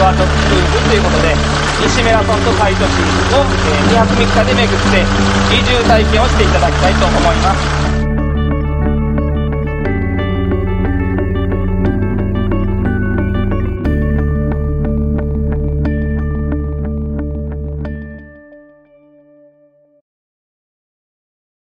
ワールドクルーズということで西メラソンと西都市の2泊3日で巡って移住体験をしていただきたいと思います。